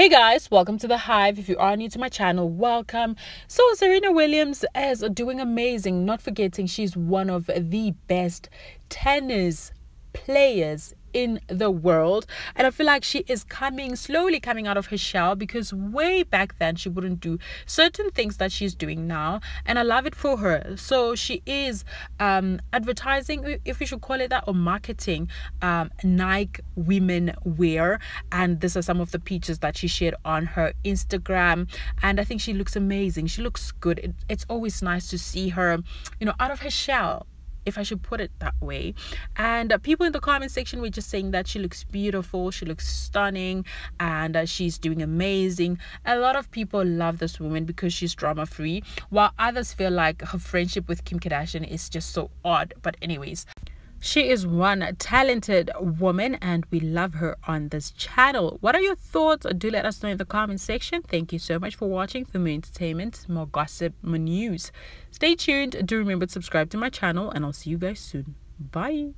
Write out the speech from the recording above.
Hey guys, welcome to the Hive. If you are new to my channel, welcome. So, Serena Williams is doing amazing, not forgetting she's one of the best tennis players in the world. And i feel like she is coming slowly coming out of her shell because way back then she wouldn't do certain things that she's doing now. And i love it for her. So she is um advertising if we should call it that or marketing um nike women wear. And this are some of the pictures that she shared on her instagram. And i think she looks amazing. She looks good. It, it's always nice to see her you know out of her shell if I should put it that way. And uh, people in the comment section were just saying that she looks beautiful, she looks stunning, and uh, she's doing amazing. A lot of people love this woman because she's drama free, while others feel like her friendship with Kim Kardashian is just so odd. But, anyways, she is one talented woman and we love her on this channel. What are your thoughts? Do let us know in the comment section. Thank you so much for watching for more entertainment, more gossip, more news. Stay tuned. Do remember to subscribe to my channel and I'll see you guys soon. Bye.